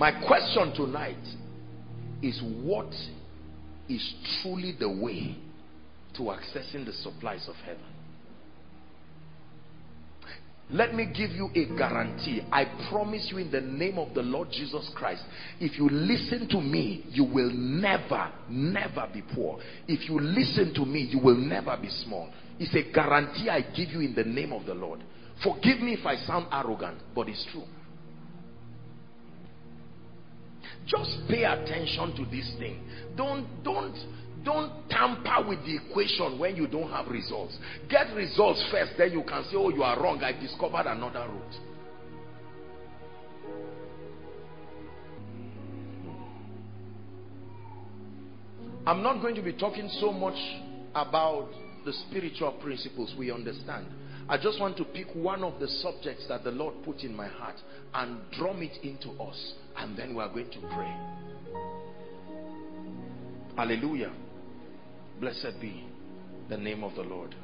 My question tonight is what is truly the way to accessing the supplies of heaven? Let me give you a guarantee. I promise you in the name of the Lord Jesus Christ, if you listen to me, you will never, never be poor. If you listen to me, you will never be small. It's a guarantee I give you in the name of the Lord. Forgive me if I sound arrogant, but it's true. Just pay attention to this thing. Don't, don't, don't tamper with the equation when you don't have results. Get results first, then you can say, oh, you are wrong. I discovered another route. I'm not going to be talking so much about the spiritual principles we understand. I just want to pick one of the subjects that the Lord put in my heart and drum it into us. And then we are going to pray. Hallelujah. Blessed be the name of the Lord.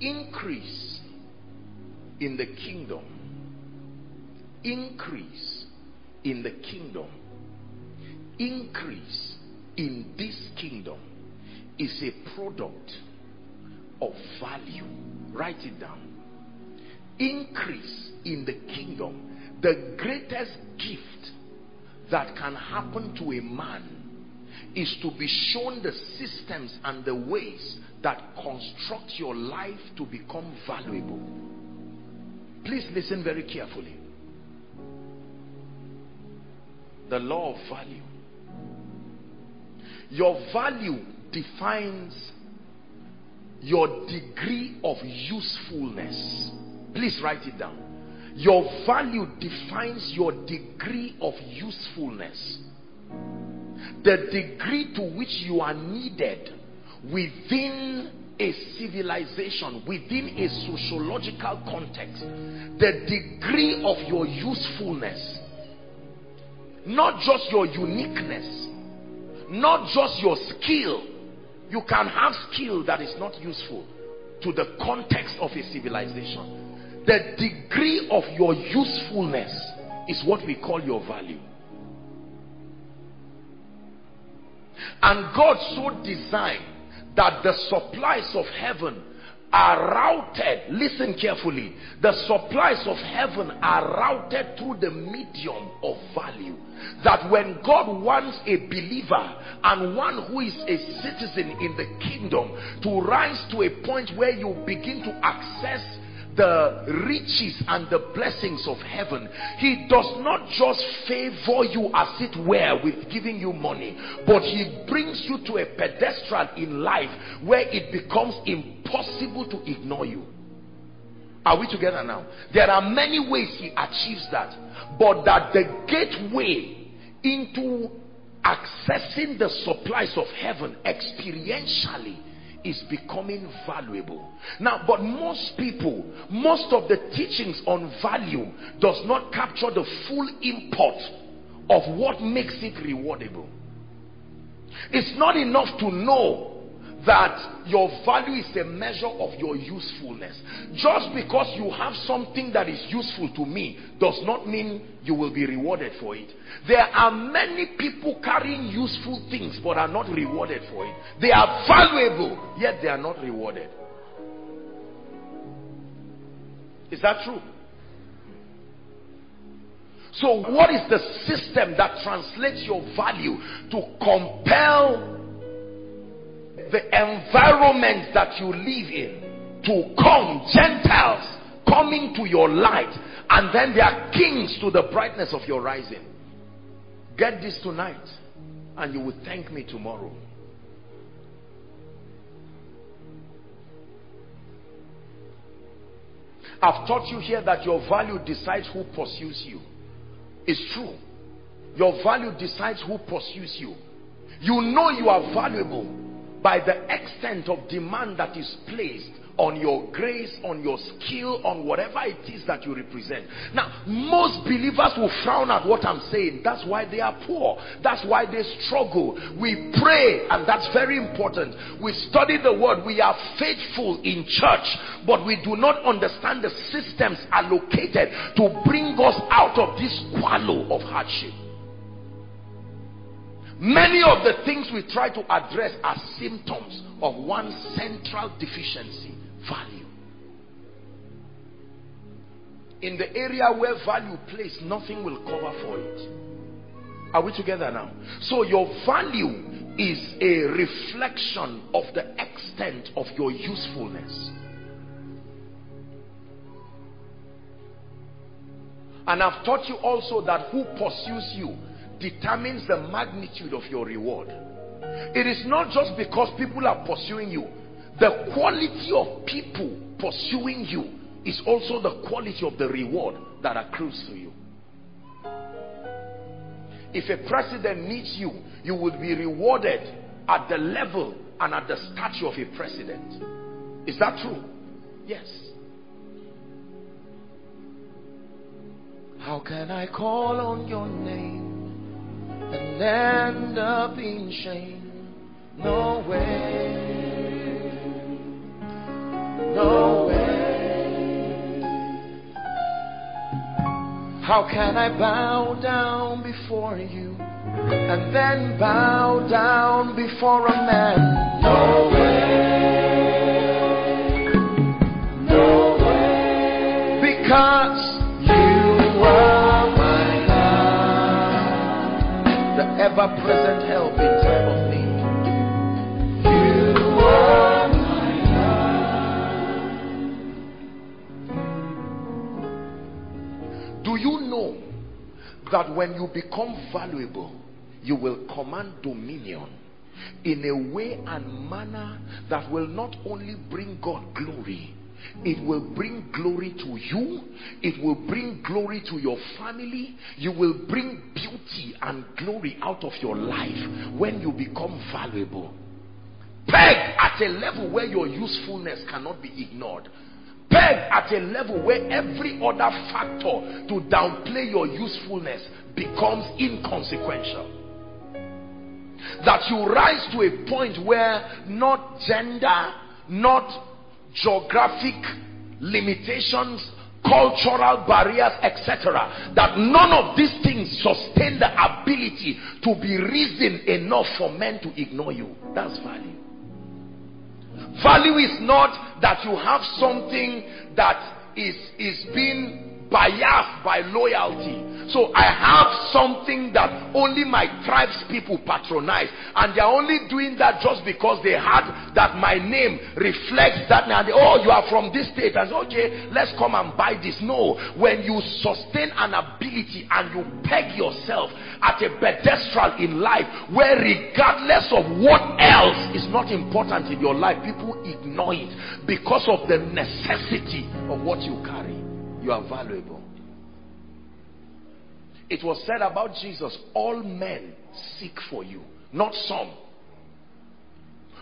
Increase in the kingdom. Increase in the kingdom. Increase in this kingdom is a product of value. Write it down. Increase in the kingdom. The greatest gift that can happen to a man is to be shown the systems and the ways that construct your life to become valuable. Please listen very carefully. The law of value. Your value defines your degree of usefulness. Please write it down. Your value defines your degree of usefulness. The degree to which you are needed within a civilization, within a sociological context. The degree of your usefulness. Not just your uniqueness. Not just your skill. You can have skill that is not useful to the context of a civilization the degree of your usefulness is what we call your value and God so designed that the supplies of heaven are routed. Listen carefully. The supplies of heaven are routed through the medium of value. That when God wants a believer and one who is a citizen in the kingdom to rise to a point where you begin to access the riches and the blessings of heaven he does not just favor you as it were with giving you money but he brings you to a pedestal in life where it becomes impossible to ignore you. Are we together now? There are many ways he achieves that but that the gateway into accessing the supplies of heaven experientially is becoming valuable. Now but most people most of the teachings on value does not capture the full import of what makes it rewardable. It's not enough to know that your value is a measure of your usefulness. Just because you have something that is useful to me does not mean you will be rewarded for it. There are many people carrying useful things but are not rewarded for it. They are valuable yet they are not rewarded. Is that true? So what is the system that translates your value to compel the environment that you live in to come gentiles coming to your light and then they are kings to the brightness of your rising get this tonight and you will thank me tomorrow I've taught you here that your value decides who pursues you. It's true. Your value decides who pursues you. You know you are valuable by the extent of demand that is placed on your grace, on your skill, on whatever it is that you represent. Now, most believers will frown at what I'm saying. That's why they are poor. That's why they struggle. We pray, and that's very important. We study the word. We are faithful in church, but we do not understand the systems allocated to bring us out of this wallow of hardship. Many of the things we try to address are symptoms of one central deficiency value. In the area where value plays, nothing will cover for it. Are we together now? So your value is a reflection of the extent of your usefulness. And I've taught you also that who pursues you determines the magnitude of your reward. It is not just because people are pursuing you. The quality of people pursuing you is also the quality of the reward that accrues to you. If a president needs you, you will be rewarded at the level and at the stature of a president. Is that true? Yes. How can I call on your name and end up in shame? No way no way. How can I bow down before you and then bow down before a man? No way. No way. Because ever present help in time of need. You are. Do you know that when you become valuable, you will command dominion in a way and manner that will not only bring God glory, it will bring glory to you, it will bring glory to your family, you will bring beauty and glory out of your life when you become valuable. Peg at a level where your usefulness cannot be ignored peg at a level where every other factor to downplay your usefulness becomes inconsequential. That you rise to a point where not gender, not geographic limitations, cultural barriers, etc. That none of these things sustain the ability to be reason enough for men to ignore you. That's value. Value is not that you have something that is, is being biased by loyalty so I have something that only my tribes people patronize. And they're only doing that just because they had that my name reflects that. Now, they, oh, you are from this state. And say, okay, let's come and buy this. No. When you sustain an ability and you peg yourself at a pedestal in life where regardless of what else is not important in your life, people ignore it because of the necessity of what you carry. You are valuable. It was said about Jesus, all men seek for you, not some.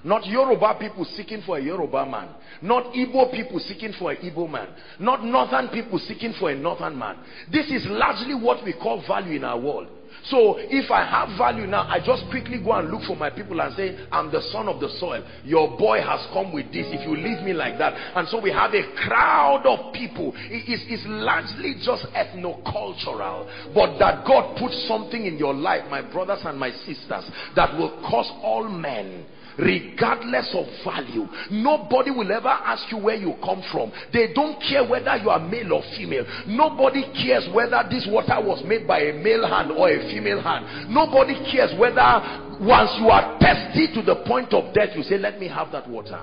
Not Yoruba people seeking for a Yoruba man. Not Igbo people seeking for an Igbo man. Not Northern people seeking for a Northern man. This is largely what we call value in our world. So if I have value now, I just quickly go and look for my people and say, I'm the son of the soil. Your boy has come with this. If you leave me like that. And so we have a crowd of people. It is it's largely just ethno-cultural. But that God puts something in your life, my brothers and my sisters, that will cause all men regardless of value. Nobody will ever ask you where you come from. They don't care whether you are male or female. Nobody cares whether this water was made by a male hand or a female hand. Nobody cares whether once you are tested to the point of death, you say, Let me have that water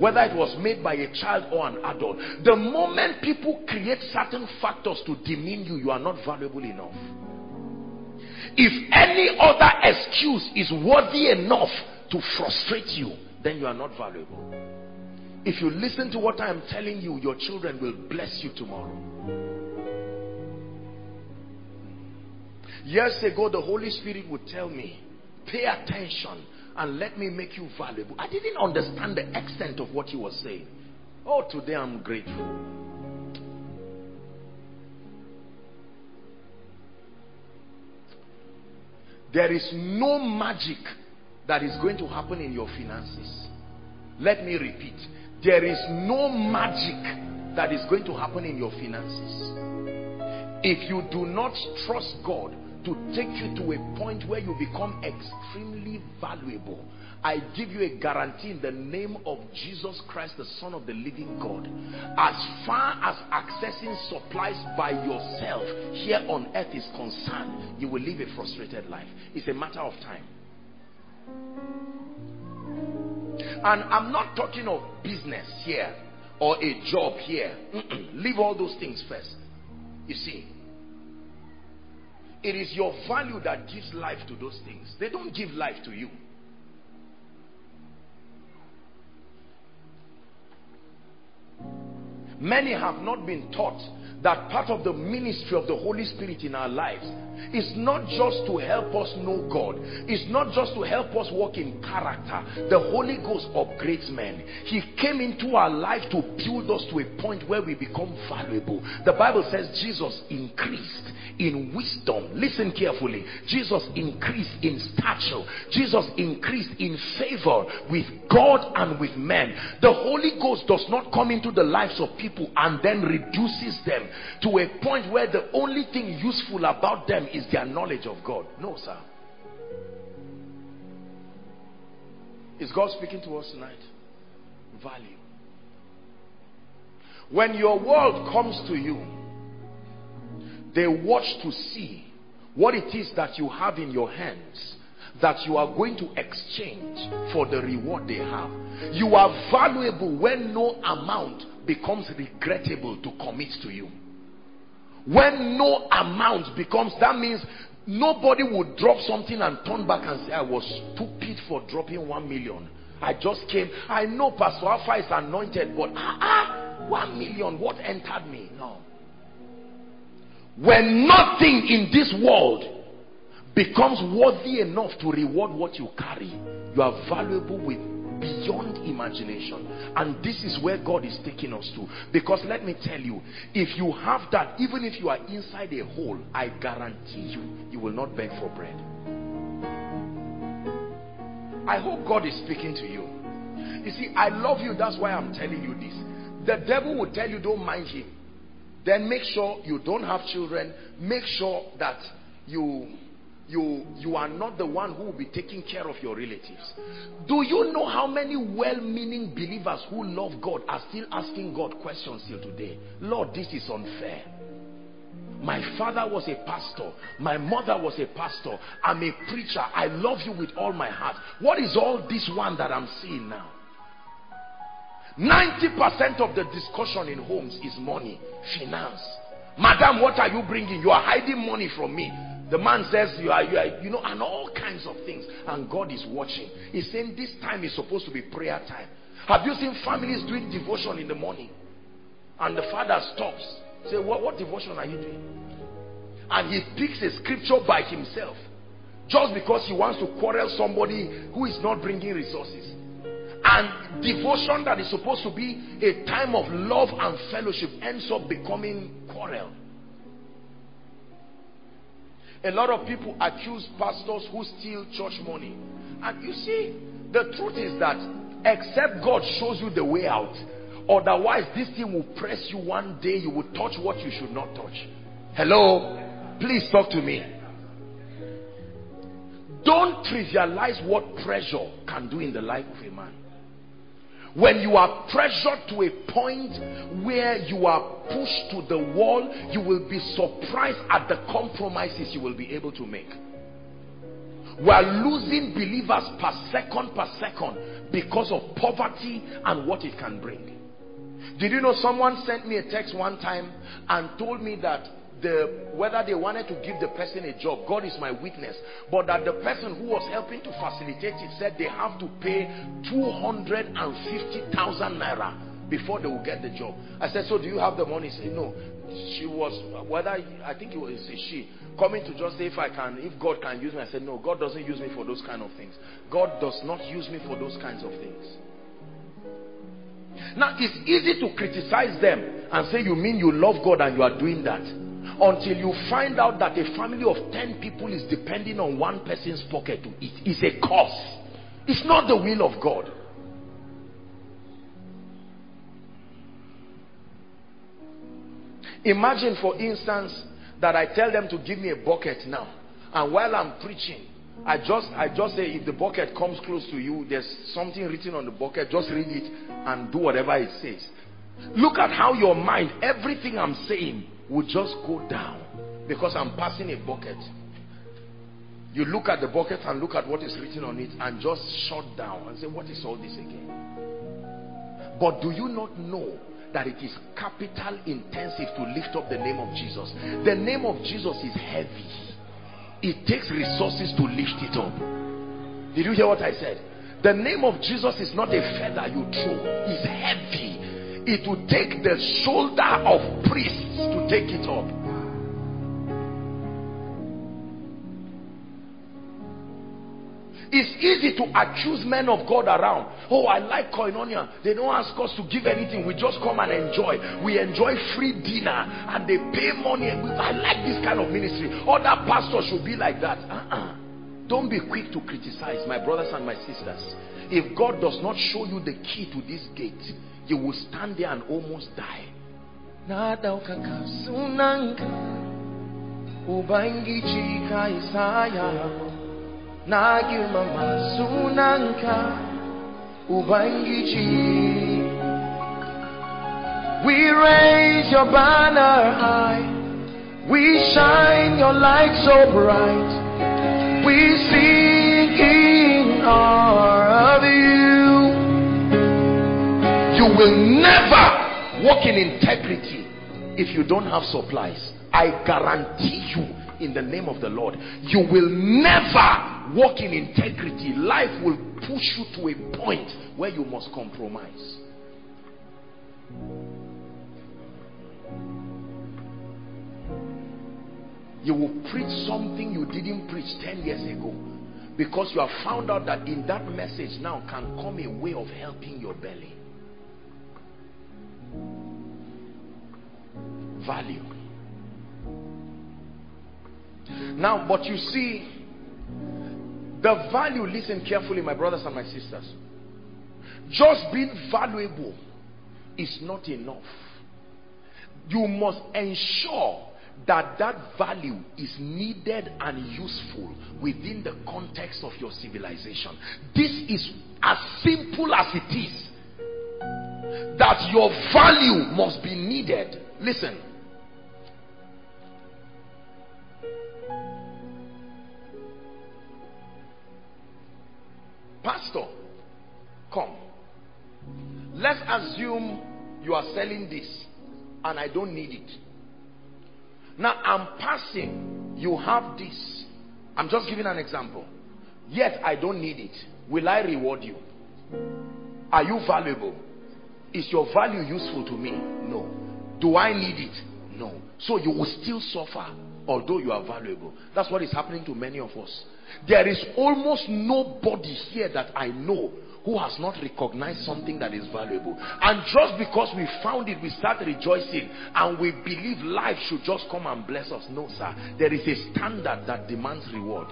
whether it was made by a child or an adult. The moment people create certain factors to demean you, you are not valuable enough. If any other excuse is worthy enough to frustrate you, then you are not valuable. If you listen to what I am telling you, your children will bless you tomorrow. Years ago, the Holy Spirit would tell me, pay attention and let me make you valuable. I didn't understand the extent of what he was saying. Oh, today I'm grateful. There is no magic that is going to happen in your finances. Let me repeat. There is no magic that is going to happen in your finances. If you do not trust God to take you to a point where you become extremely valuable, I give you a guarantee in the name of Jesus Christ, the Son of the living God. As far as accessing supplies by yourself here on earth is concerned, you will live a frustrated life. It's a matter of time. And I'm not talking of business here or a job here. Leave all those things first. You see, it is your value that gives life to those things. They don't give life to you. Many have not been taught that part of the ministry of the Holy Spirit in our lives is not just to help us know God. It's not just to help us walk in character. The Holy Ghost upgrades men. He came into our life to build us to a point where we become valuable. The Bible says Jesus increased in wisdom. Listen carefully. Jesus increased in stature. Jesus increased in favor with God and with men. The Holy Ghost does not come into the lives of people and then reduces them to a point where the only thing useful about them is their knowledge of God. No, sir. Is God speaking to us tonight? Value. When your world comes to you, they watch to see what it is that you have in your hands that you are going to exchange for the reward they have. You are valuable when no amount becomes regrettable to commit to you. When no amount becomes, that means nobody would drop something and turn back and say, I was stupid for dropping one million. I just came. I know Pastor Alpha is anointed, but ah, ah, one million, what entered me? No. When nothing in this world becomes worthy enough to reward what you carry, you are valuable with beyond imagination. And this is where God is taking us to. Because let me tell you if you have that even if you are inside a hole I guarantee you you will not beg for bread. I hope God is speaking to you. You see I love you that's why I'm telling you this. The devil will tell you don't mind him then make sure you don't have children. Make sure that you you you are not the one who will be taking care of your relatives. Do you know how many well-meaning believers who love god are still asking god questions till today? Lord this is unfair. My father was a pastor. My mother was a pastor. I'm a preacher. I love you with all my heart. What is all this one that i'm seeing now 90% of the discussion in homes is money finance madam what are you bringing you are hiding money from me the man says you are, you are, you know, and all kinds of things. And God is watching. He's saying this time is supposed to be prayer time. Have you seen families doing devotion in the morning? And the father stops. Say, what, what devotion are you doing? And he picks a scripture by himself. Just because he wants to quarrel somebody who is not bringing resources. And devotion that is supposed to be a time of love and fellowship ends up becoming quarrel. A lot of people accuse pastors who steal church money. And you see, the truth is that except God shows you the way out, otherwise this thing will press you one day, you will touch what you should not touch. Hello? Please talk to me. Don't trivialize what pressure can do in the life of a man. When you are pressured to a point where you are pushed to the wall, you will be surprised at the compromises you will be able to make. We are losing believers per second per second because of poverty and what it can bring. Did you know someone sent me a text one time and told me that the whether they wanted to give the person a job god is my witness but that the person who was helping to facilitate it said they have to pay 250,000 naira before they will get the job. I said, so do you have the money? He said, no. She was, whether, I think it was she, coming to just say if I can, if God can use me. I said, no, God doesn't use me for those kind of things. God does not use me for those kinds of things. Now, it's easy to criticize them and say you mean you love God and you are doing that. Until you find out that a family of 10 people is depending on one person's pocket to eat. It's a curse. It's not the will of God. Imagine, for instance, that I tell them to give me a bucket now. And while I'm preaching, I just I just say if the bucket comes close to you, there's something written on the bucket, just read it and do whatever it says. Look at how your mind, everything I'm saying will just go down because I'm passing a bucket. You look at the bucket and look at what is written on it and just shut down and say, what is all this again? But do you not know that it is capital intensive to lift up the name of Jesus. The name of Jesus is heavy. It takes resources to lift it up. Did you hear what I said? The name of Jesus is not a feather you throw. It's heavy. It will take the shoulder of priests to take it up. It's easy to accuse men of God around. Oh, I like koinonia. They don't ask us to give anything. We just come and enjoy. We enjoy free dinner and they pay money. I like this kind of ministry. Other pastors should be like that. Uh-uh. Don't be quick to criticize my brothers and my sisters. If God does not show you the key to this gate, you will stand there and almost die. Ubangiji Ubangiji We raise your banner high. We shine your light so bright. We sing in honor of You will never walk in integrity if you don't have supplies. I guarantee you in the name of the Lord you will never walk in integrity. Life will push you to a point where you must compromise. You will preach something you didn't preach 10 years ago because you have found out that in that message now can come a way of helping your belly value now but you see the value, listen carefully, my brothers and my sisters. Just being valuable is not enough. You must ensure that that value is needed and useful within the context of your civilization. This is as simple as it is. That your value must be needed. Listen, Pastor, come. Let's assume you are selling this and I don't need it. Now I'm passing, you have this. I'm just giving an example. Yet I don't need it. Will I reward you? Are you valuable? Is your value useful to me? No. Do I need it? No. So you will still suffer although you are valuable. That's what is happening to many of us. There is almost nobody here that I know who has not recognized something that is valuable. And just because we found it, we start rejoicing and we believe life should just come and bless us. No, sir. There is a standard that demands reward.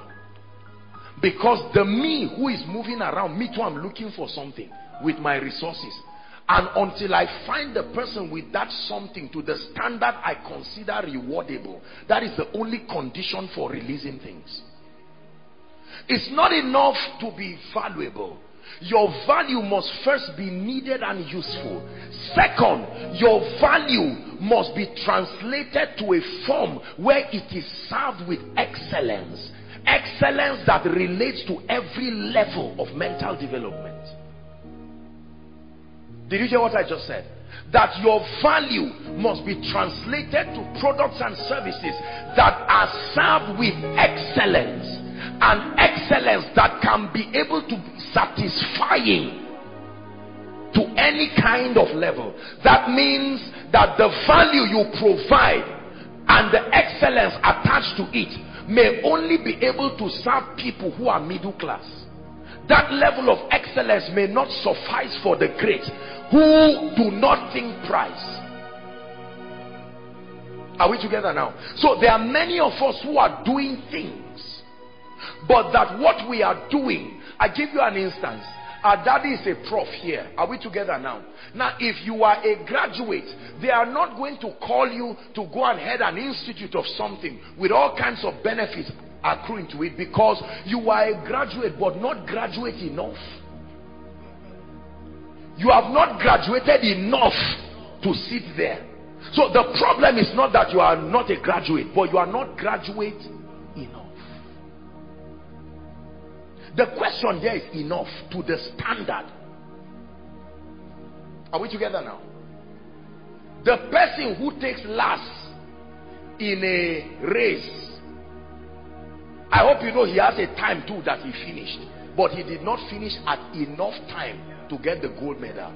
Because the me who is moving around, me too, I'm looking for something with my resources. And until I find the person with that something to the standard I consider rewardable, that is the only condition for releasing things. It's not enough to be valuable. Your value must first be needed and useful. Second, your value must be translated to a form where it is served with excellence. Excellence that relates to every level of mental development. Did you hear what I just said? That your value must be translated to products and services that are served with excellence and excellence that can be able to be satisfying to any kind of level. That means that the value you provide and the excellence attached to it may only be able to serve people who are middle class. That level of excellence may not suffice for the great who do not think price. Are we together now? So there are many of us who are doing things, but that what we are doing, I give you an instance. Our daddy is a prof here. Are we together now? Now, if you are a graduate, they are not going to call you to go and head an institute of something with all kinds of benefits accruing to it because you are a graduate but not graduate enough. You have not graduated enough to sit there. So the problem is not that you are not a graduate, but you are not graduate enough. The question there is enough to the standard. Are we together now? The person who takes last in a race, I hope you know he has a time too that he finished, but he did not finish at enough time to get the gold medal.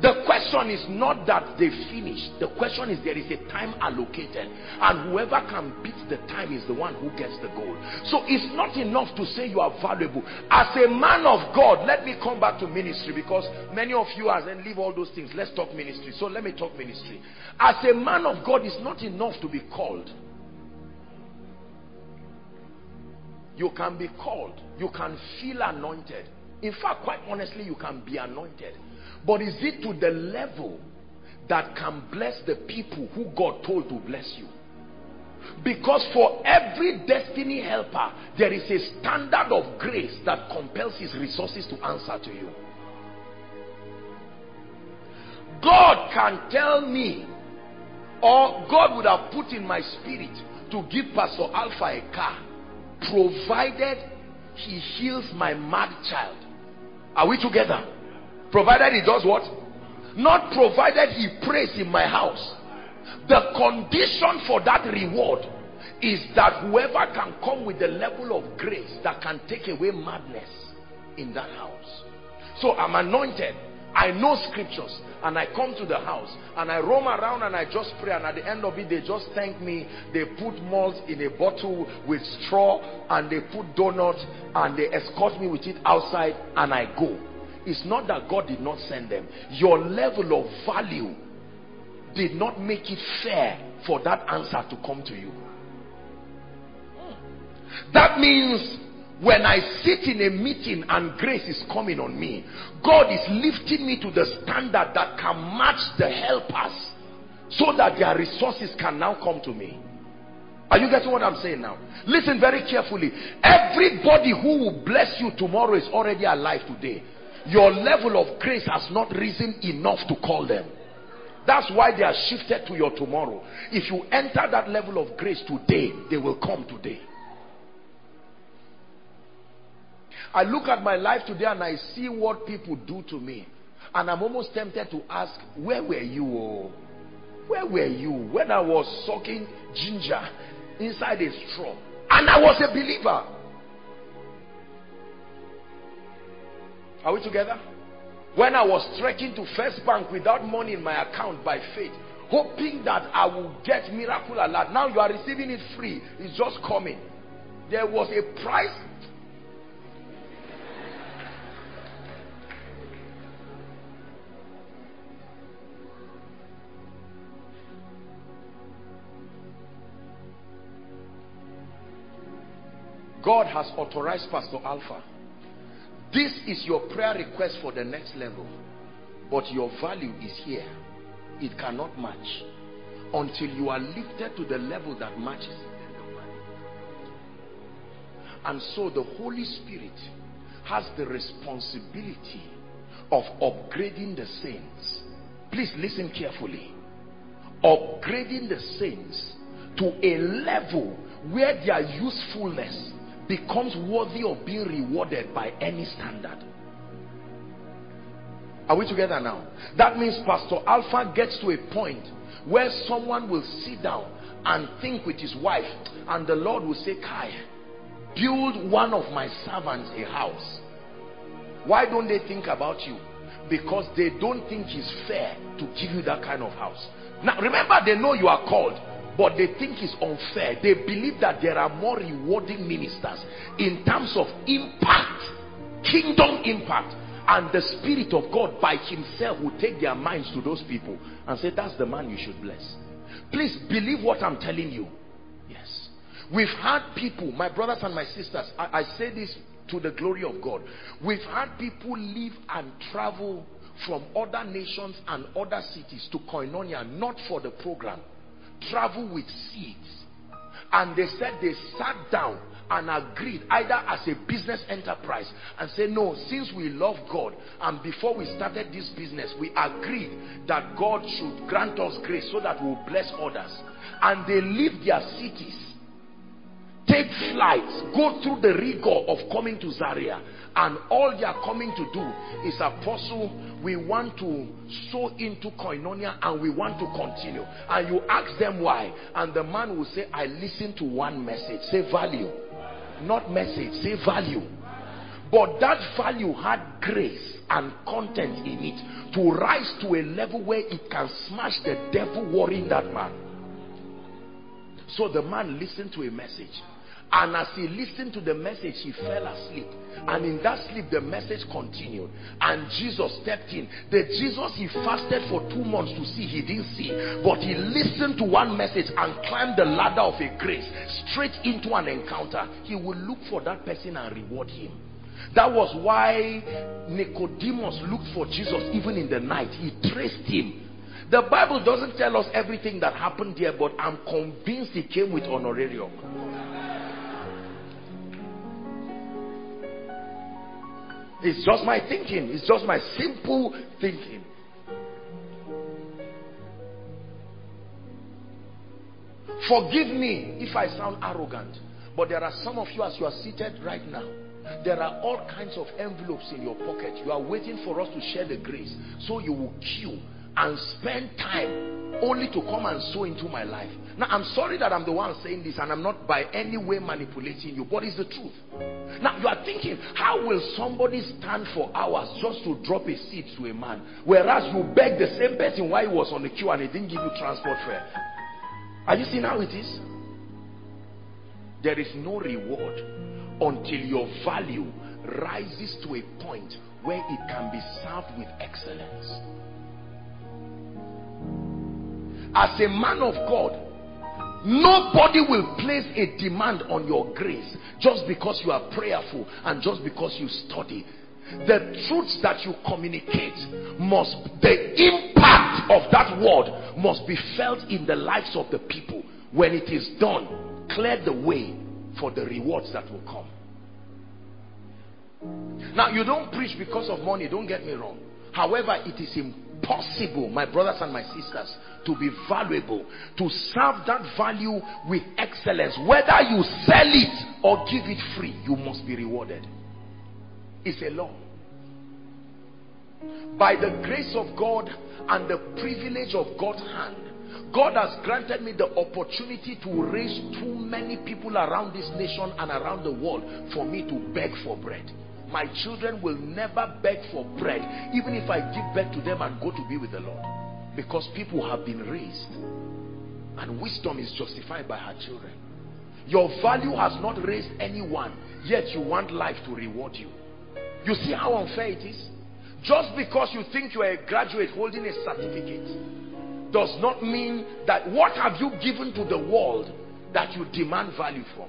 The question is not that they finished. The question is there is a time allocated. And whoever can beat the time is the one who gets the gold. So it's not enough to say you are valuable. As a man of God, let me come back to ministry because many of you as and leave all those things. Let's talk ministry. So let me talk ministry. As a man of God, it's not enough to be called. You can be called. You can feel anointed. In fact, quite honestly, you can be anointed. But is it to the level that can bless the people who God told to bless you? Because for every destiny helper, there is a standard of grace that compels his resources to answer to you. God can tell me, or God would have put in my spirit to give Pastor Alpha a car, provided he heals my mad child. Are we together? Provided he does what? Not provided he prays in my house. The condition for that reward is that whoever can come with the level of grace that can take away madness in that house. So I'm anointed. I know scriptures and I come to the house and I roam around and I just pray and at the end of it they just thank me. They put malt in a bottle with straw and they put donuts and they escort me with it outside and I go. It's not that God did not send them. Your level of value did not make it fair for that answer to come to you. That means when I sit in a meeting and grace is coming on me, God is lifting me to the standard that can match the helpers so that their resources can now come to me. Are you getting what I'm saying now? Listen very carefully. Everybody who will bless you tomorrow is already alive today your level of grace has not risen enough to call them that's why they are shifted to your tomorrow if you enter that level of grace today they will come today I look at my life today and I see what people do to me and I'm almost tempted to ask where were you oh? where were you when I was sucking ginger inside a straw and I was a believer Are we together? When I was trekking to First Bank without money in my account by faith, hoping that I will get miracle alert. Now you are receiving it free. It's just coming. There was a price. God has authorized Pastor Alpha this is your prayer request for the next level. But your value is here. It cannot match until you are lifted to the level that matches. And so the Holy Spirit has the responsibility of upgrading the saints. Please listen carefully. Upgrading the saints to a level where their usefulness becomes worthy of being rewarded by any standard. Are we together now? That means Pastor Alpha gets to a point where someone will sit down and think with his wife and the Lord will say, Kai, build one of my servants a house. Why don't they think about you? because they don't think it's fair to give you that kind of house now remember they know you are called but they think it's unfair. They believe that there are more rewarding ministers in terms of impact kingdom impact and the spirit of God by himself will take their minds to those people and say that's the man you should bless. Please believe what I'm telling you. Yes. We've had people my brothers and my sisters I, I say this to the glory of God. We've had people live and travel from other nations and other cities to Koinonia not for the program travel with seeds. And they said they sat down and agreed either as a business enterprise and say no since we love God and before we started this business we agreed that God should grant us grace so that we will bless others. And they leave their cities take flights go through the rigor of coming to Zaria and all they are coming to do is apostle we want to sow into koinonia and we want to continue. And you ask them why. And the man will say i listen to one message. Say value. Not message say value. But that value had grace and content in it to rise to a level where it can smash the devil worrying that man. So the man listened to a message and as he listened to the message he fell asleep. And in that sleep the message continued. And jesus stepped in. The jesus he fasted for two months to see he didn't see. But he listened to one message and climbed the ladder of a grace. Straight into an encounter. He will look for that person and reward him. That was why nicodemus looked for jesus even in the night. He traced him. The bible doesn't tell us everything that happened there but i'm convinced he came with honorarium It's just my thinking. It's just my simple thinking. Forgive me if I sound arrogant. But there are some of you as you are seated right now. There are all kinds of envelopes in your pocket. You are waiting for us to share the grace. So you will queue and spend time only to come and sow into my life. Now, I'm sorry that I'm the one saying this and I'm not by any way manipulating you, but it's the truth. Now, you are thinking, how will somebody stand for hours just to drop a seed to a man? Whereas you beg the same person why he was on the queue and he didn't give you transport fare. Are you seeing how it is? There is no reward until your value rises to a point where it can be served with excellence. As a man of God, Nobody will place a demand on your grace just because you are prayerful and just because you study. The truths that you communicate must, the impact of that word must be felt in the lives of the people. When it is done, clear the way for the rewards that will come. Now, you don't preach because of money, don't get me wrong. However, it is impossible, my brothers and my sisters, to be valuable, to serve that value with excellence. Whether you sell it or give it free, you must be rewarded. It's a law. By the grace of God and the privilege of God's hand, God has granted me the opportunity to raise too many people around this nation and around the world for me to beg for bread. My children will never beg for bread, even if I give birth to them and go to be with the Lord. Because people have been raised. And wisdom is justified by her children. Your value has not raised anyone, yet you want life to reward you. You see how unfair it is? Just because you think you are a graduate holding a certificate does not mean that what have you given to the world that you demand value from.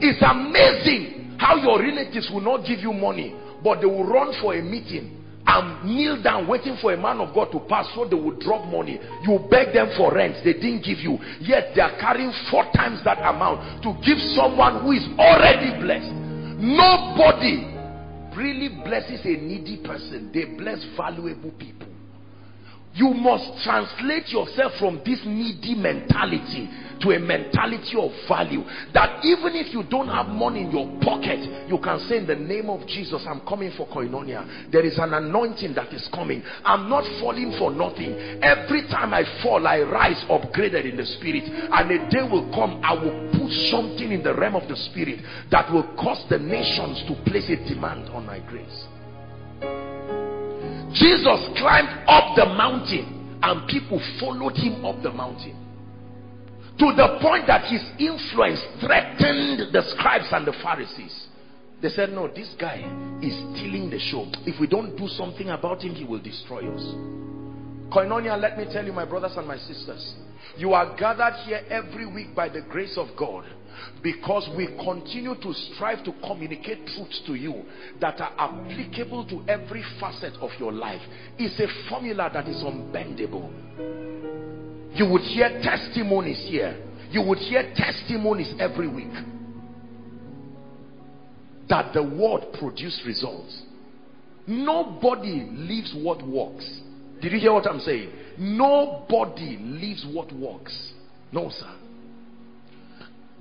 It's amazing how your relatives will not give you money, but they will run for a meeting and kneel down waiting for a man of God to pass so they will drop money. You beg them for rent, they didn't give you. Yet they are carrying four times that amount to give someone who is already blessed. Nobody really blesses a needy person, they bless valuable people. You must translate yourself from this needy mentality to a mentality of value that even if you don't have money in your pocket you can say in the name of Jesus I'm coming for koinonia. There is an anointing that is coming. I'm not falling for nothing. Every time I fall I rise upgraded in the spirit and a day will come I will put something in the realm of the spirit that will cause the nations to place a demand on my grace. Jesus climbed up the mountain and people followed him up the mountain. To the point that his influence threatened the scribes and the Pharisees. They said, no, this guy is stealing the show. If we don't do something about him, he will destroy us. Koinonia, let me tell you, my brothers and my sisters, you are gathered here every week by the grace of God because we continue to strive to communicate truths to you that are applicable to every facet of your life. It's a formula that is unbendable. You would hear testimonies here. You would hear testimonies every week that the word produced results. Nobody leaves what works. Did you hear what I'm saying? Nobody leaves what works. No, sir.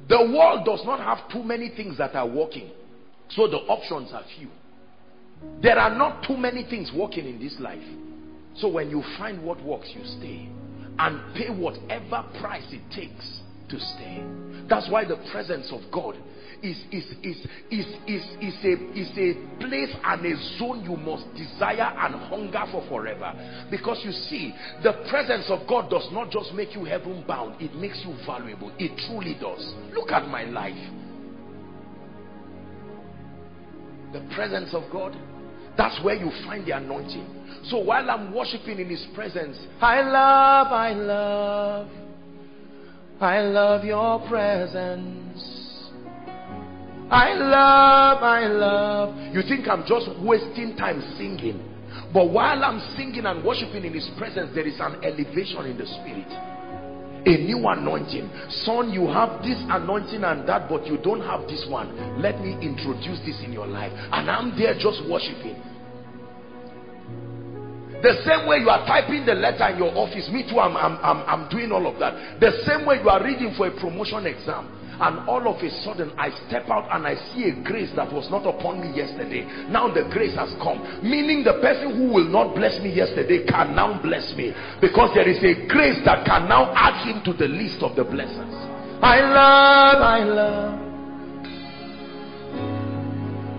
The world does not have too many things that are working. So the options are few. There are not too many things working in this life. So when you find what works, you stay. And pay whatever price it takes to stay. That's why the presence of God is, is, is, is, is, is, a, is a place and a zone you must desire and hunger for forever. Because you see, the presence of God does not just make you heaven bound, it makes you valuable. It truly does. Look at my life. The presence of God, that's where you find the anointing. So while I'm worshiping in his presence, I love, I love, I love your presence. I love, I love. You think I'm just wasting time singing. But while I'm singing and worshiping in his presence, there is an elevation in the spirit. A new anointing. Son, you have this anointing and that, but you don't have this one. Let me introduce this in your life. And I'm there just worshiping. The same way you are typing the letter in your office, me too, I'm, I'm, I'm, I'm doing all of that. The same way you are reading for a promotion exam and all of a sudden I step out and I see a grace that was not upon me yesterday. Now the grace has come. Meaning the person who will not bless me yesterday can now bless me. Because there is a grace that can now add him to the list of the blessings. I love I love.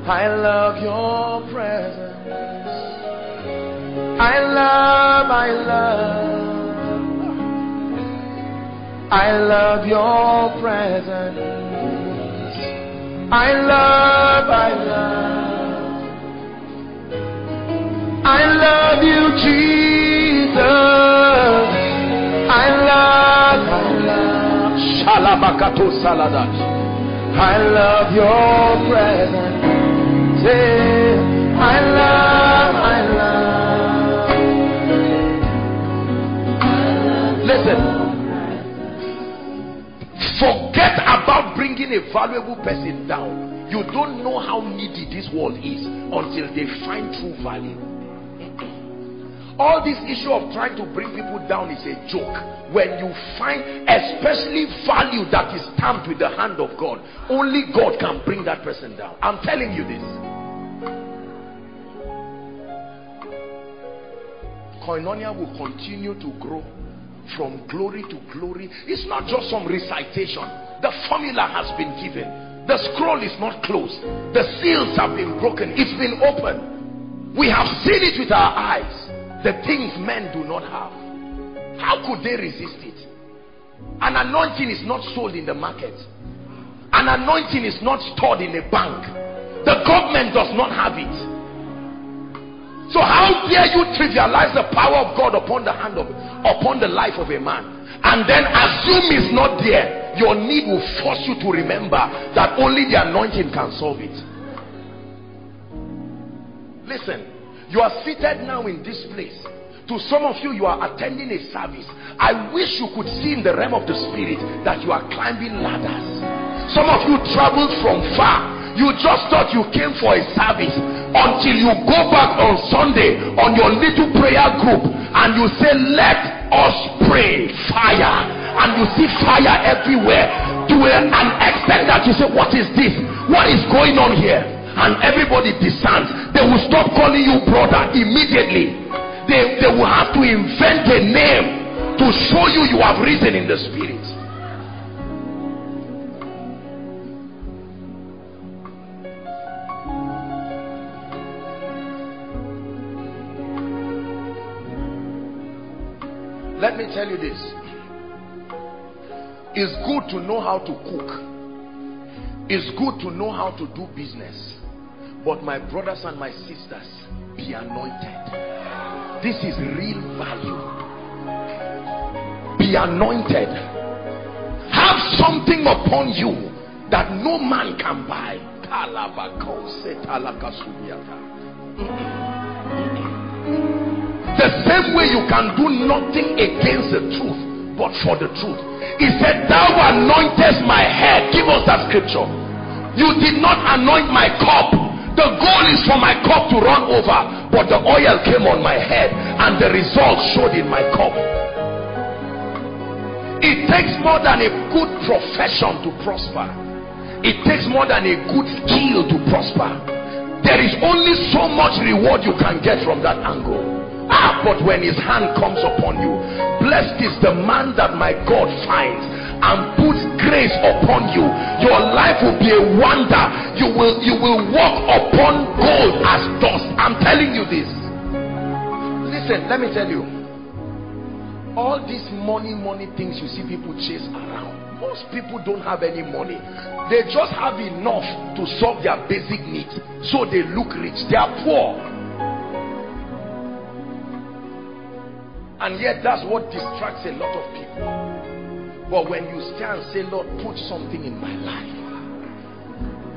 I love your presence I love I love I love your presence. I love, I love. I love you, Jesus. I love, I love. Shalabakato saladat. I love your presence. I love. Bringing a valuable person down. You don't know how needy this world is until they find true value. All this issue of trying to bring people down is a joke. When you find especially value that is stamped with the hand of God, only God can bring that person down. I'm telling you this. Koinonia will continue to grow from glory to glory. It's not just some recitation. The formula has been given. The scroll is not closed. The seals have been broken. It's been opened. We have seen it with our eyes. The things men do not have. How could they resist it? An anointing is not sold in the market. An anointing is not stored in a bank. The government does not have it. So how dare you trivialize the power of God upon the hand of upon the life of a man and then assume it's not there. Your need will force you to remember that only the anointing can solve it. Listen, you are seated now in this place. To some of you, you are attending a service. I wish you could see in the realm of the spirit that you are climbing ladders. Some of you traveled from far you just thought you came for a service until you go back on Sunday on your little prayer group and you say, Let us pray fire. And you see fire everywhere to an extent that you say, What is this? What is going on here? And everybody discerns. They will stop calling you brother immediately. They, they will have to invent a name to show you you have risen in the spirit. Let me tell you this. It's good to know how to cook. It's good to know how to do business. But my brothers and my sisters be anointed. This is real value. Be anointed. Have something upon you that no man can buy the same way you can do nothing against the truth but for the truth. He said thou anointest my head. Give us that scripture. You did not anoint my cup. The goal is for my cup to run over but the oil came on my head and the result showed in my cup. It takes more than a good profession to prosper. It takes more than a good skill to prosper. There is only so much reward you can get from that angle ah but when his hand comes upon you blessed is the man that my god finds and puts grace upon you. Your life will be a wonder. You will you will walk upon gold as dust. I'm telling you this. Listen let me tell you. All these money money things you see people chase around most people don't have any money. They just have enough to solve their basic needs so they look rich. They are poor and yet that's what distracts a lot of people. But when you stand and say lord put something in my life.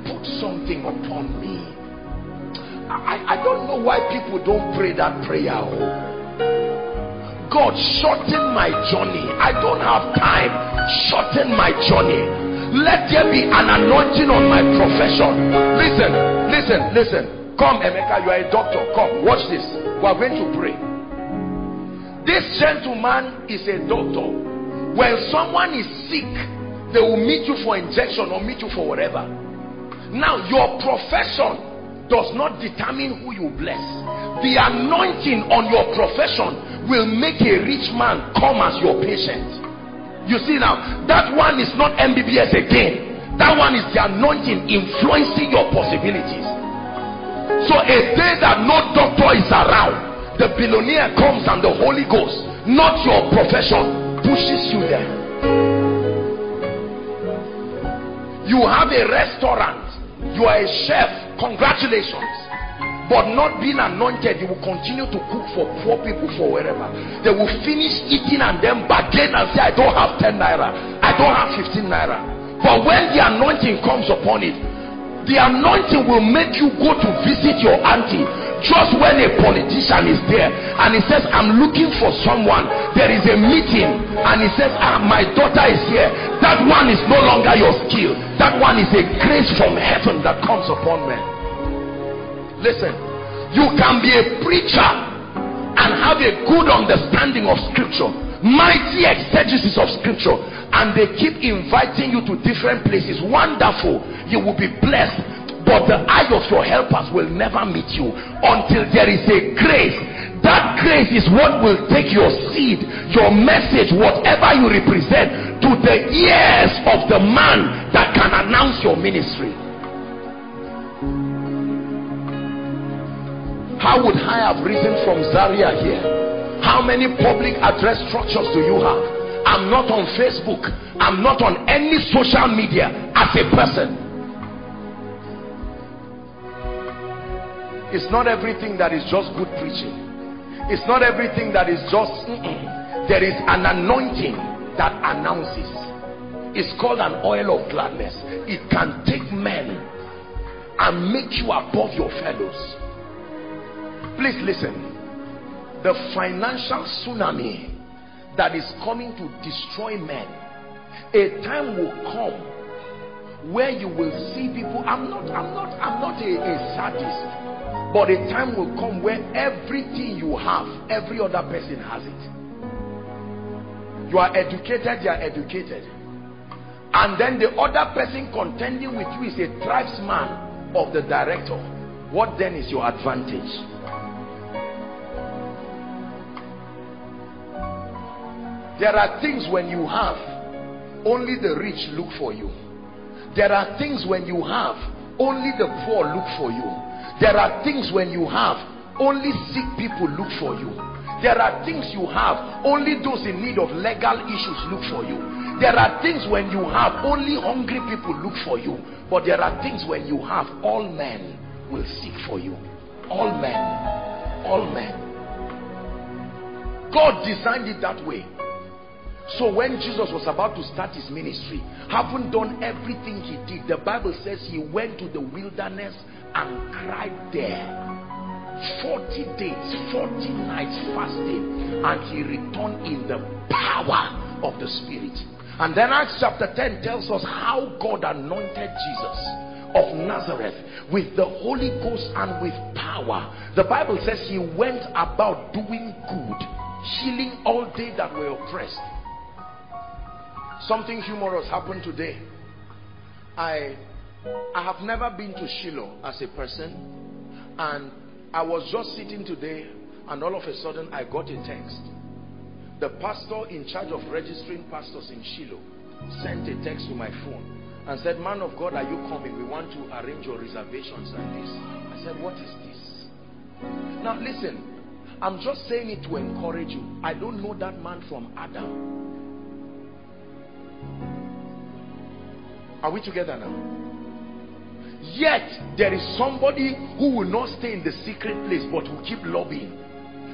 Put something upon me. I, I don't know why people don't pray that prayer oh. God shorten my journey. I don't have time. Shorten my journey. Let there be an anointing on my profession. Listen listen listen. Come Emeka you are a doctor. Come watch this. We are going to pray this gentleman is a doctor. When someone is sick they will meet you for injection or meet you for whatever. Now your profession does not determine who you bless. The anointing on your profession will make a rich man come as your patient. You see now that one is not mbbs again. That one is the anointing influencing your possibilities. So a day that no doctor is around the billionaire comes and the holy ghost not your profession pushes you there. You have a restaurant. You are a chef. Congratulations. But not being anointed you will continue to cook for poor people for wherever. They will finish eating and then bargain and say i don't have 10 naira. I don't have 15 naira. But when the anointing comes upon it the anointing will make you go to visit your auntie just when a politician is there and he says i'm looking for someone. There is a meeting and he says ah, my daughter is here. That one is no longer your skill. That one is a grace from heaven that comes upon men. Listen you can be a preacher and have a good understanding of scripture mighty exegesis of scripture and they keep inviting you to different places. Wonderful. You will be blessed but the eye of your helpers will never meet you until there is a grace. That grace is what will take your seed your message whatever you represent to the ears of the man that can announce your ministry. How would I have risen from Zaria here? How many public address structures do you have? I'm not on Facebook. I'm not on any social media as a person. It's not everything that is just good preaching. It's not everything that is just mm -mm. there is an anointing that announces. It's called an oil of gladness. It can take men and make you above your fellows please listen the financial tsunami that is coming to destroy men. A time will come where you will see people i'm not i'm not i'm not a, a sadist but a time will come where everything you have every other person has it. You are educated you are educated. And then the other person contending with you is a tribesman of the director. What then is your advantage There are things when you have, only the rich look for you. There are things when you have, only the poor look for you. There are things when you have, only sick people look for you. There are things you have, only those in need of legal issues look for you. There are things when you have, only hungry people look for you. But there are things when you have, all men will seek for you. All men. All men. God designed it that way. So when Jesus was about to start his ministry, having done everything he did, the Bible says he went to the wilderness and cried there. 40 days 40 nights fasting and he returned in the power of the spirit. And then acts chapter 10 tells us how god anointed jesus of nazareth with the holy ghost and with power. The bible says he went about doing good healing all they that were oppressed something humorous happened today i i have never been to shiloh as a person and I was just sitting today and all of a sudden I got a text. The pastor in charge of registering pastors in Shiloh sent a text to my phone and said, man of God, are you coming? We want to arrange your reservations and this. I said, what is this? Now listen, I'm just saying it to encourage you. I don't know that man from Adam. Are we together now? Yet, there is somebody who will not stay in the secret place but will keep lobbying.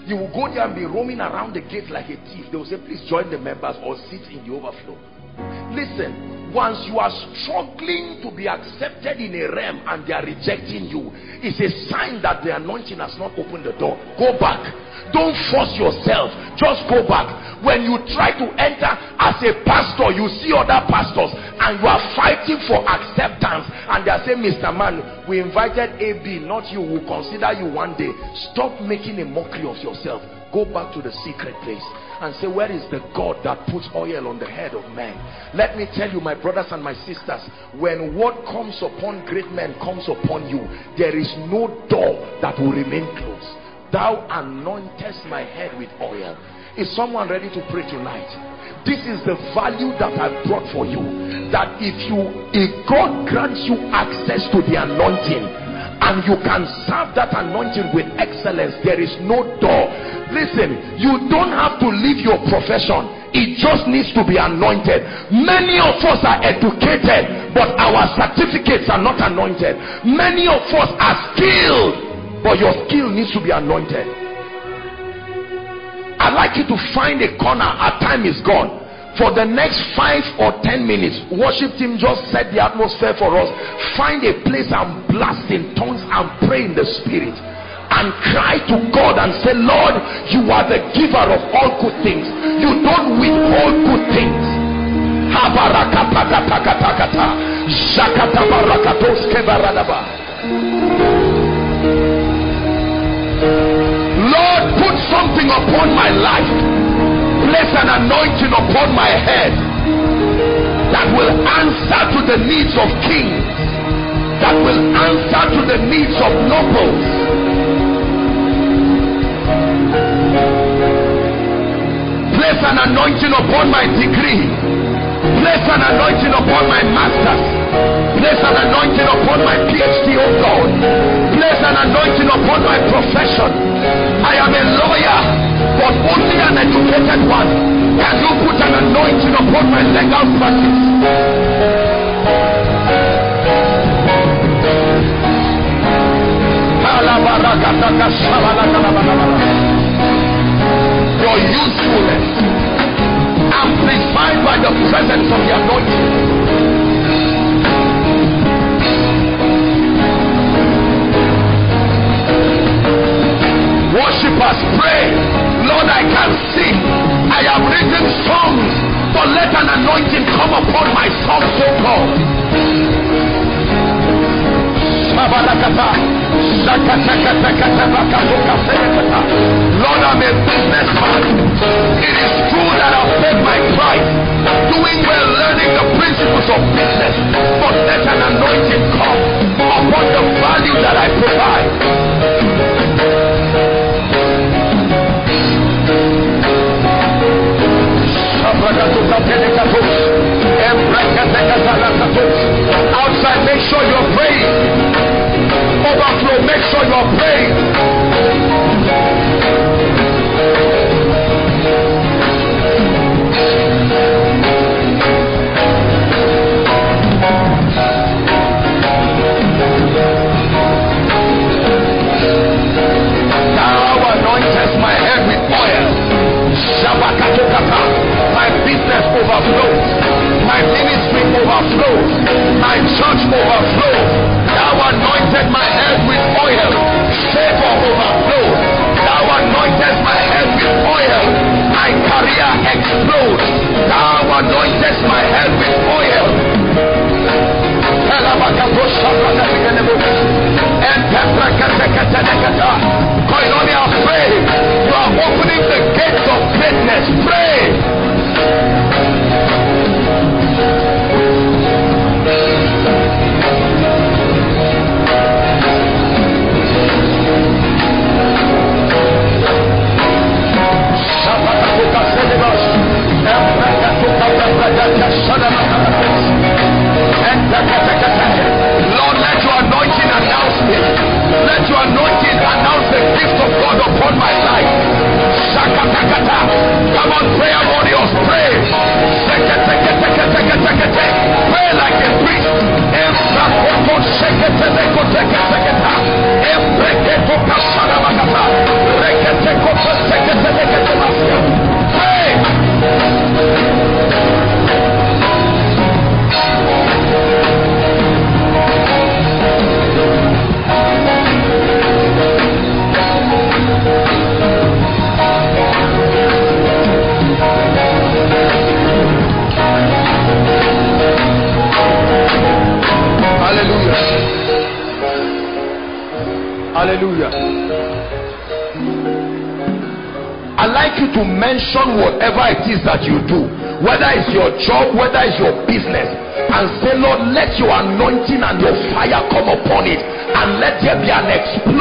You will go there and be roaming around the gate like a thief. They will say, please join the members or sit in the overflow. Listen, once you are struggling to be accepted in a realm and they are rejecting you, it's a sign that the anointing has not opened the door. Go back. Don't force yourself. Just go back. When you try to enter as a pastor, you see other pastors and you are fighting for acceptance and they are saying mr man we invited ab not you will consider you one day stop making a mockery of yourself go back to the secret place and say where is the god that puts oil on the head of men? Let me tell you my brothers and my sisters when what comes upon great men comes upon you there is no door that will remain closed. Thou anointest my head with oil. Is someone ready to pray tonight? This is the value that I brought for you that if you if God grants you access to the anointing and you can serve that anointing with excellence. There is no door. Listen you don't have to leave your profession. It just needs to be anointed. Many of us are educated but our certificates are not anointed. Many of us are skilled but your skill needs to be anointed. I'd like you to find a corner. Our time is gone. For the next five or ten minutes, worship team just set the atmosphere for us. Find a place and blast in tongues and pray in the spirit. And cry to God and say, Lord, you are the giver of all good things. You don't withhold good things. Lord, put something upon my life. Place an anointing upon my head that will answer to the needs of kings, that will answer to the needs of nobles. Place an anointing upon my degree. Place an anointing upon my master's. Place an anointing upon my PhD, oh God. Place an anointing upon my profession. I am a lawyer, but only an educated one. Can you put an anointing upon my legal practice? Your usefulness amplified by the presence of the anointing. Worshippers pray, Lord, I can sing. I have written songs, but let an anointing come upon my songs, so God. Lord, I'm a businessman. It is true that I've paid my price, doing well, learning the principles of business, but let an anointing come upon the value that I provide. Outside, make sure you're praying. Overflow, make sure you're praying. Thou anointest my head with oil. My business overflows. My ministry overflow. My church overflow. Thou anointed my head with oil. Favor over.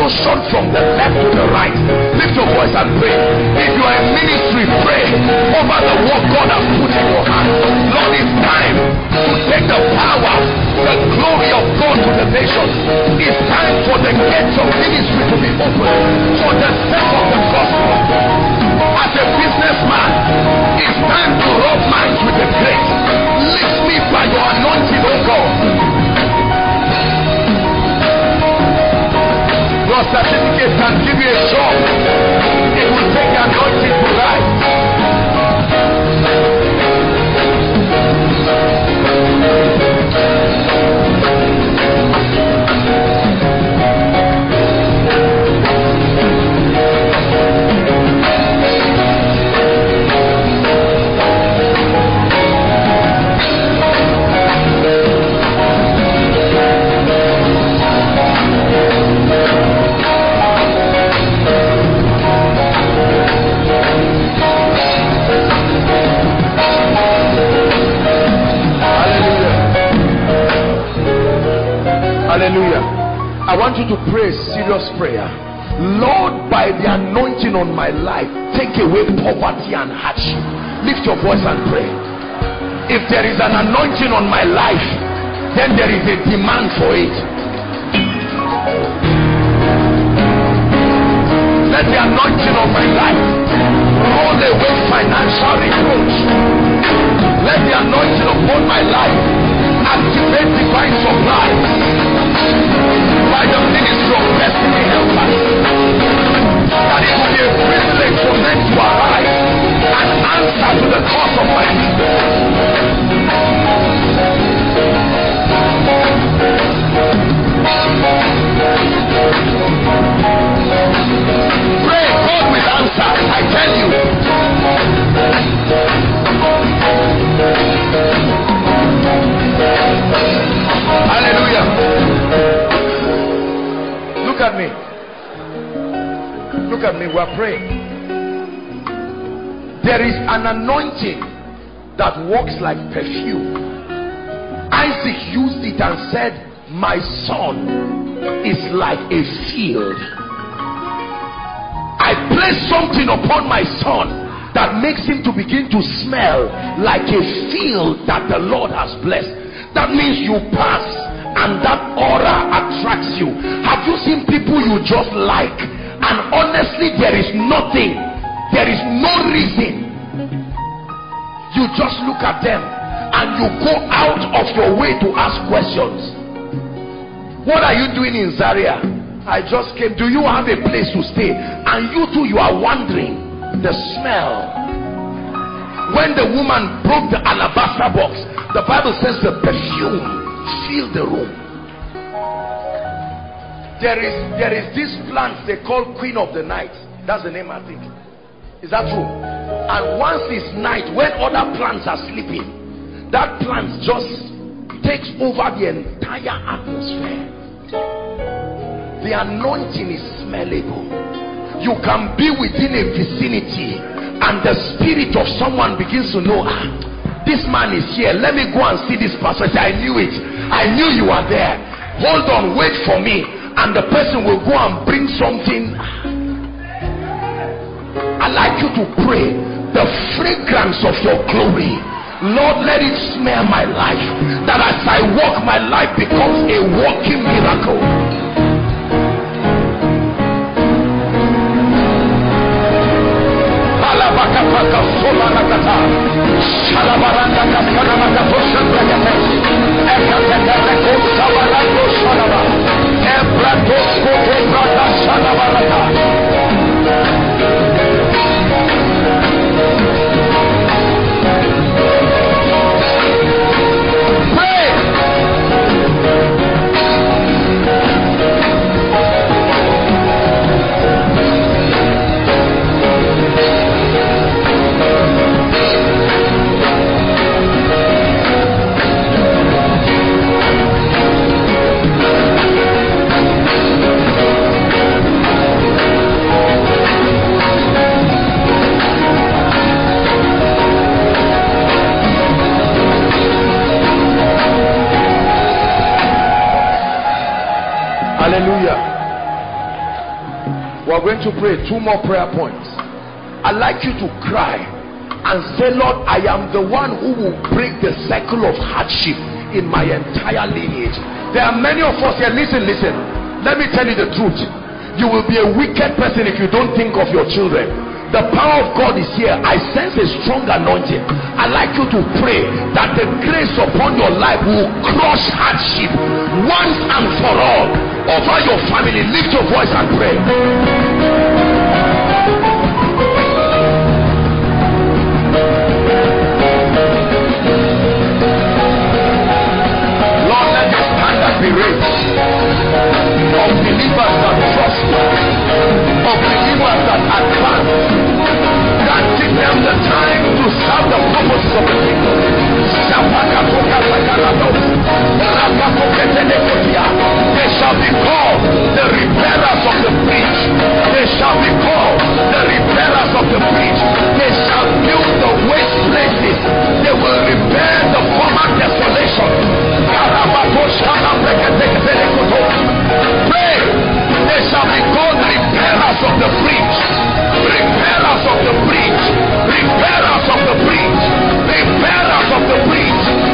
An explosion from the left to the right. Lift your voice and pray. If you are in ministry, pray over the work God has put in your hand. Lord, it's time to take the power, the glory of God to the nations. It's time for the gates of ministry to be open for the sake of Your certificate can give you take away poverty and hardship. Lift your voice and pray. If there is an anointing on my life, then there is a demand for it. The anointing of my life roll away financial reproach. Let the anointing upon my life activate divine supply by the ministry of destiny helpers. That it will be a privilege for men to arise and answer to the cause of my business. God will answer. I tell you. Hallelujah. Look at me. Look at me. We're praying. There is an anointing that works like perfume. Isaac used it and said, My son is like a field. Place something upon my son that makes him to begin to smell like a field that the Lord has blessed. That means you pass and that aura attracts you. Have you seen people you just like? And honestly, there is nothing, there is no reason. You just look at them and you go out of your way to ask questions. What are you doing in Zaria? I just came. Do you have a place to stay? And you too, you are wondering the smell. When the woman broke the alabaster box, the Bible says the perfume filled the room. There is there is this plant they call queen of the night. That's the name I think. Is that true? And once it's night, when other plants are sleeping, that plant just takes over the entire atmosphere. The anointing is smellable you can be within a vicinity and the spirit of someone begins to know ah, this man is here. Let me go and see this person i knew it. I knew you are there. Hold on wait for me. And the person will go and bring something. I like you to pray the fragrance of your glory. Lord, let it smell my life. That as I walk, my life becomes a walking miracle. Rakata, Shalabaranda Katanamaka Toshan Rakate, Ekatekareko Sabarako Shalaba, Ebratos Kote Brata Shalabarata, going to pray two more prayer points. I'd like you to cry and say lord i am the one who will break the cycle of hardship in my entire lineage. There are many of us here. Listen listen. Let me tell you the truth. You will be a wicked person if you don't think of your children. The power of God is here. I sense a strong anointing. I'd like you to pray that the grace upon your life will crush hardship once and for all over your family. Lift your voice and pray. be raised of believers that prosper, of believers that advance, granting them the time to serve the purposes of the kingdom. Shall be called the repairers of the breach. They shall be called the repairers of the breach. They shall build the waste places. They will repair the former desolation. Pray. They shall be called repairers of the breach. Repairers of the breach. Repairers of the breach. Repairers of the breach.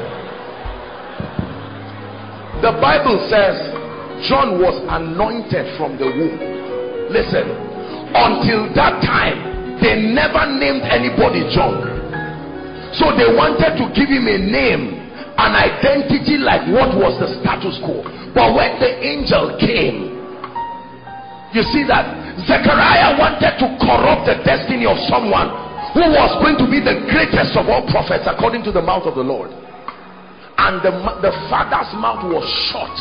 The Bible says John was anointed from the womb. Listen. Until that time, they never named anybody John. So they wanted to give him a name, an identity like what was the status quo. But when the angel came, you see that Zechariah wanted to corrupt the destiny of someone who was going to be the greatest of all prophets according to the mouth of the Lord. And the, the father's mouth was shut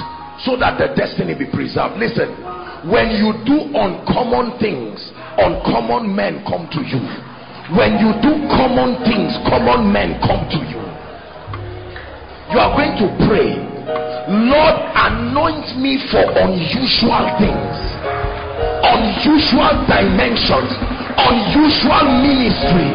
so that the destiny be preserved. Listen, when you do uncommon things, uncommon men come to you. When you do common things common men come to you. You are going to pray lord anoint me for unusual things unusual dimensions unusual ministry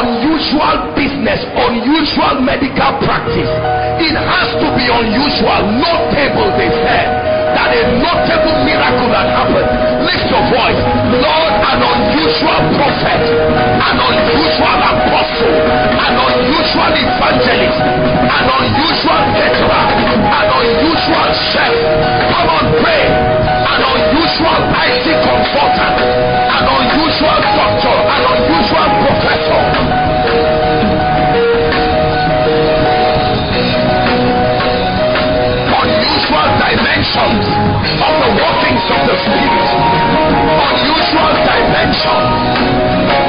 unusual business unusual medical practice. It has to be unusual. Notable they said that a notable miracle had happened. Lift your voice, Lord, an unusual prophet, an unusual apostle, an unusual evangelist, an unusual caterer, an unusual chef. Come on, pray. An unusual IT consultant, an unusual doctor, an unusual professor. tongues, on the workings of the Spirit, unusual dimension.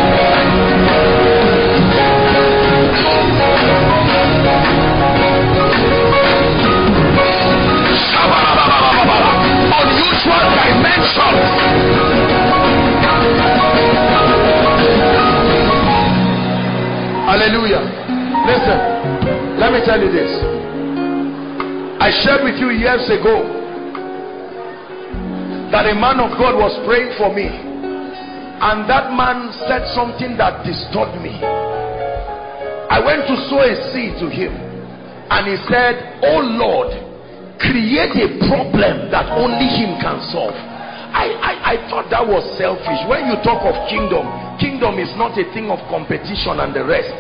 Unusual dimensions. Hallelujah. Listen, let me tell you this. I shared with you years ago that a man of God was praying for me and that man said something that disturbed me. I went to sow a seed to him and he said, Oh Lord, create a problem that only him can solve. I, I, I thought that was selfish. When you talk of kingdom, kingdom is not a thing of competition and the rest.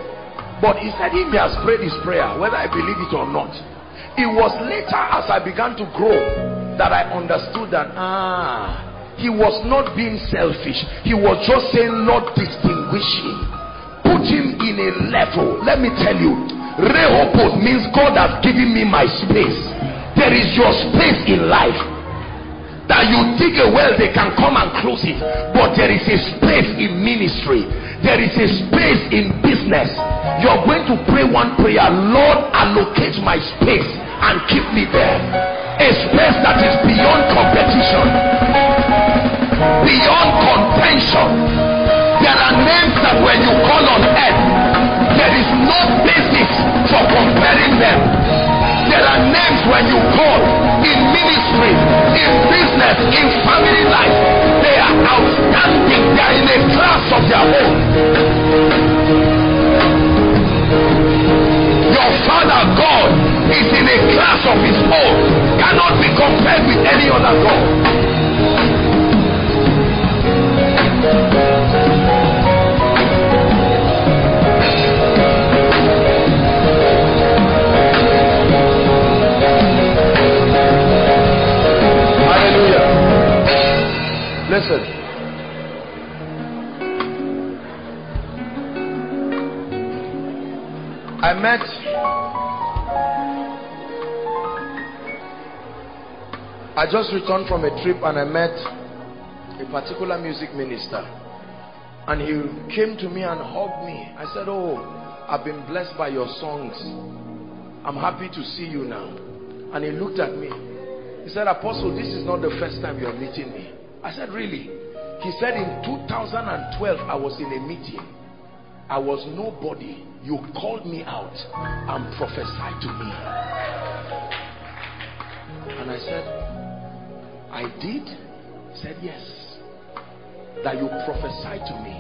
But he said he has prayed his prayer, whether I believe it or not. It was later as I began to grow that I understood that, ah, he was not being selfish. He was just saying, Lord, distinguish him. Put him in a level. Let me tell you, Rehoboth means God has given me my space. There is your space in life that you dig a well they can come and close it but there is a space in ministry there is a space in business you're going to pray one prayer lord allocate my space and keep me there a space that is beyond competition beyond contention there are names that when you call on earth there is no basis for comparing them there are names when you call in ministry, in business, in family life. They are outstanding. They are in a class of their own. Your Father God is in a class of his own. Cannot be compared with any other God. Listen. I met I just returned from a trip and I met a particular music minister and he came to me and hugged me. I said, oh, I've been blessed by your songs. I'm happy to see you now. And he looked at me. He said, Apostle, this is not the first time you are meeting me. I said, really? He said, in 2012, I was in a meeting. I was nobody. You called me out and prophesied to me. And I said, I did? Said, yes. That you prophesied to me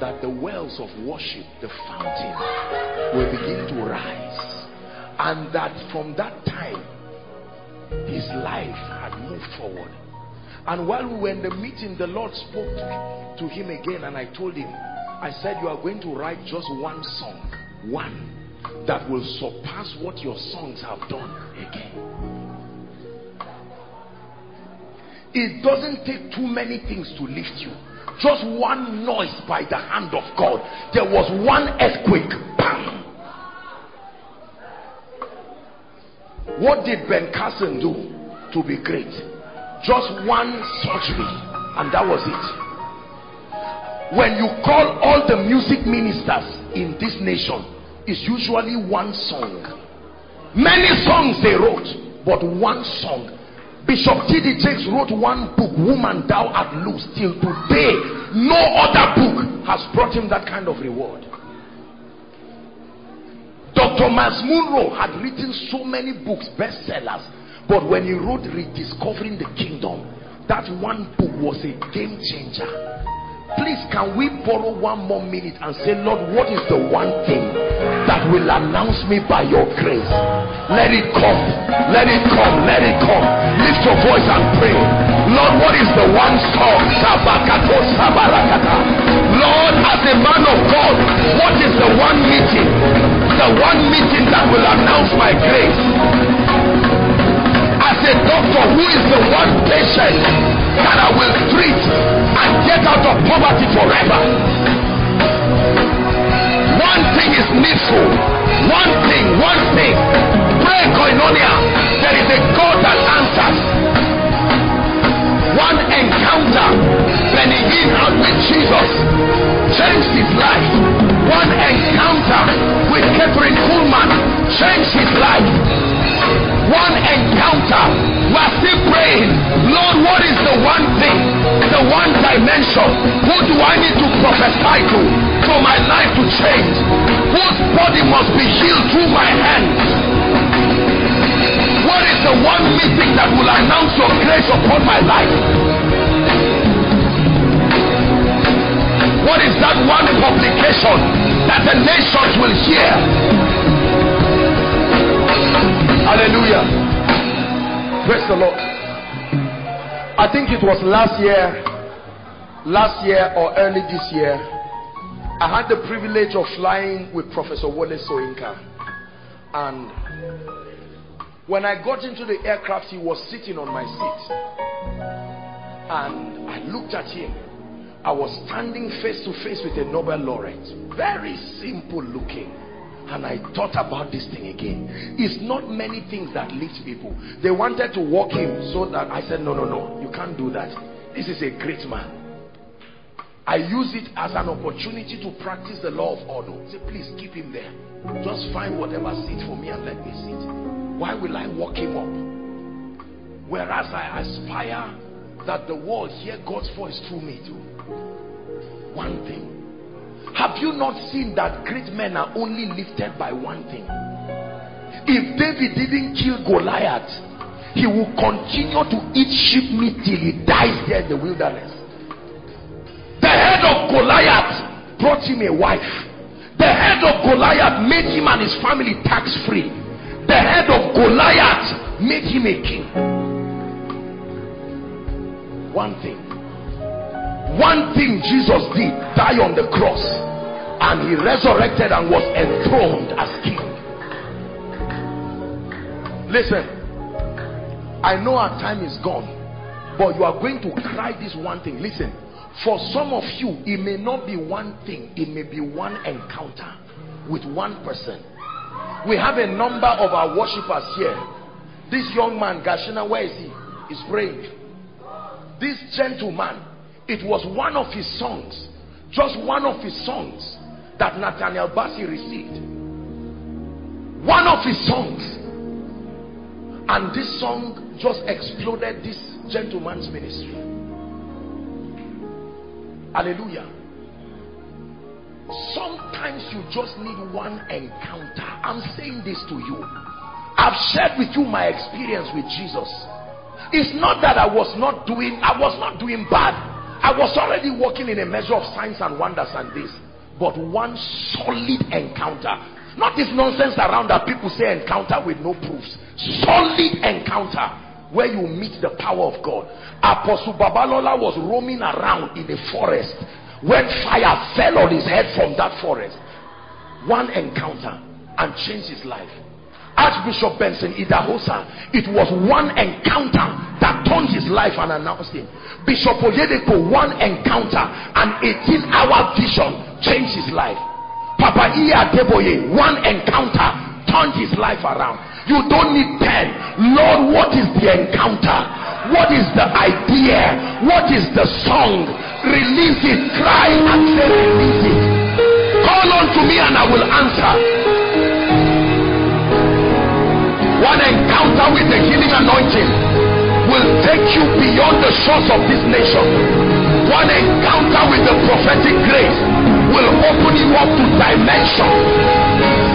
that the wells of worship, the fountain, will begin to rise. And that from that time, his life had moved forward and while we were in the meeting, the Lord spoke to him again and I told him, I said, you are going to write just one song, one, that will surpass what your songs have done again. It doesn't take too many things to lift you. Just one noise by the hand of God. There was one earthquake. Bam! What did Ben Carson do to be great? just one surgery and that was it when you call all the music ministers in this nation it's usually one song many songs they wrote but one song bishop td jakes wrote one book woman thou art loose. Till today no other book has brought him that kind of reward. Dr miles munroe had written so many books bestsellers. But when he wrote Rediscovering the Kingdom, that one book was a game changer. Please, can we borrow one more minute and say, Lord, what is the one thing that will announce me by your grace? Let it come, let it come, let it come. Lift your voice and pray. Lord, what is the one song? Lord, as a man of God, what is the one meeting? The one meeting that will announce my grace As a doctor who is the one patient that I will treat and get out of poverty forever. One thing is needful. One thing, one thing. Pray koinonia. There is a God that answers. One encounter. Benny Hinn with Jesus changed his life. One encounter with Kathryn Kuhlman changed his life prophesy to for my life to change? Whose body must be healed through my hands? What is the one meeting that will announce your grace upon my life? What is that one publication that the nations will hear? Hallelujah. Praise the Lord. I think it was last year, last year or early this year, I had the privilege of flying with Professor Wole Soyinka. And when I got into the aircraft, he was sitting on my seat. And I looked at him. I was standing face to face with a Nobel laureate. Very simple looking and I thought about this thing again. It's not many things that lift people. They wanted to walk him so that I said, no, no, no, you can't do that. This is a great man. I use it as an opportunity to practice the law of order. Say, please keep him there. Just find whatever seat for me and let me sit. Why will I walk him up? Whereas I aspire that the world hear God's voice through me too. One thing have you not seen that great men are only lifted by one thing? If David didn't kill Goliath, he will continue to eat sheep meat till he dies there in the wilderness. The head of Goliath brought him a wife. The head of Goliath made him and his family tax free. The head of Goliath made him a king. One thing one thing Jesus did, die on the cross. And he resurrected and was enthroned as king. Listen, I know our time is gone, but you are going to cry this one thing. Listen, for some of you, it may not be one thing, it may be one encounter with one person. We have a number of our worshippers here. This young man, Gashina, where is he? He's praying. This gentleman, it was one of his songs, just one of his songs that Nathaniel Bassey received. One of his songs. And this song just exploded this gentleman's ministry. Hallelujah. Sometimes you just need one encounter. I'm saying this to you. I've shared with you my experience with Jesus. It's not that I was not doing, I was not doing bad. I was already walking in a measure of signs and wonders and this. But one solid encounter. Not this nonsense around that people say encounter with no proofs. Solid encounter where you meet the power of God. Apostle Babalola was roaming around in the forest when fire fell on his head from that forest. One encounter and changed his life. Archbishop Benson Idahosa, it was one encounter that turned his life and announced him. Bishop Oyedepo, one encounter, an 18 hour vision changed his life. Papa Adeboye, one encounter turned his life around. You don't need 10. Lord, what is the encounter? What is the idea? What is the song? Release it, cry and say, release it. Call on to me and I will answer. One encounter with the healing anointing will take you beyond the shores of this nation. One encounter with the prophetic grace will open you up to dimension.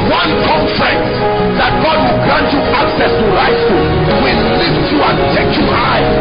One conference that God will grant you access to rise to will lift you and take you high.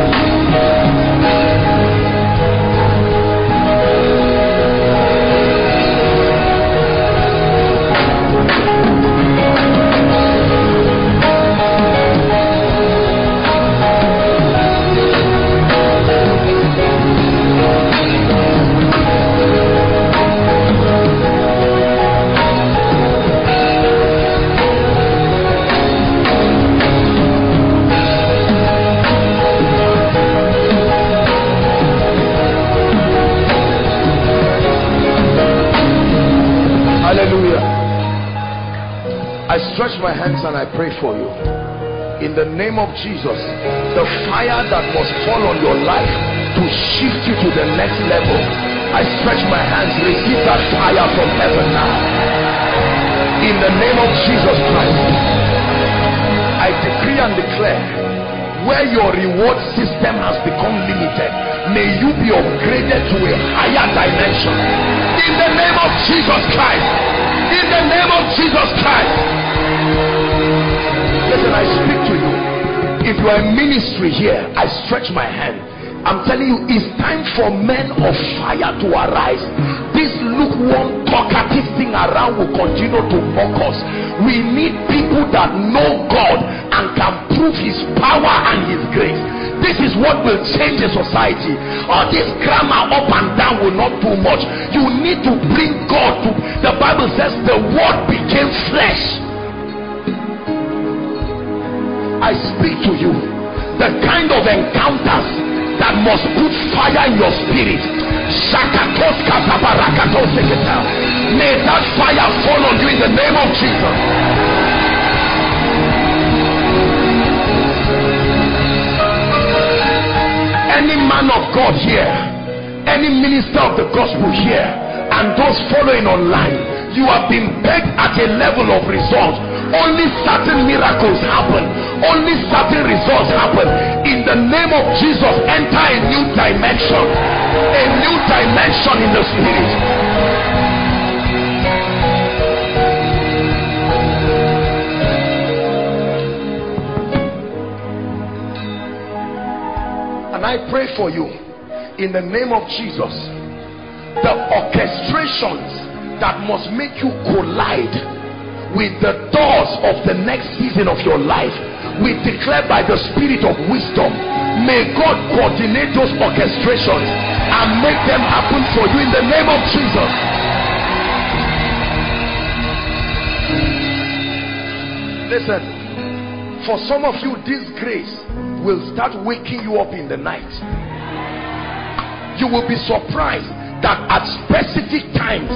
My hands and I pray for you. In the name of Jesus, the fire that must fall on your life to shift you to the next level. I stretch my hands, receive that fire from heaven now. In the name of Jesus Christ, I decree and declare where your reward system has become limited may you be upgraded to a higher dimension in the name of jesus christ in the name of jesus christ listen i speak to you if you are in ministry here i stretch my hand I'm telling you, it's time for men of fire to arise. This lukewarm, talkative thing around will continue to mock us. We need people that know God and can prove His power and His grace. This is what will change a society. All this grammar up and down will not do much. You need to bring God to. The Bible says the Word became flesh. I speak to you. The kind of encounters that must put fire in your spirit may that fire fall on you in the name of jesus any man of god here any minister of the gospel here and those following online you have been pegged at a level of results. Only certain miracles happen. Only certain results happen. In the name of jesus enter a new dimension. A new dimension in the spirit i pray for you in the name of jesus. The orchestrations that must make you collide with the doors of the next season of your life we declare by the spirit of wisdom may god coordinate those orchestrations and make them happen for you in the name of jesus. Listen for some of you this grace will start waking you up in the night. You will be surprised that at specific times